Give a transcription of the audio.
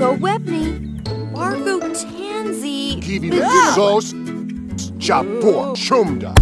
Margot Webney, Margot Tanzi. Gibi Bezos, Chapor Chumda.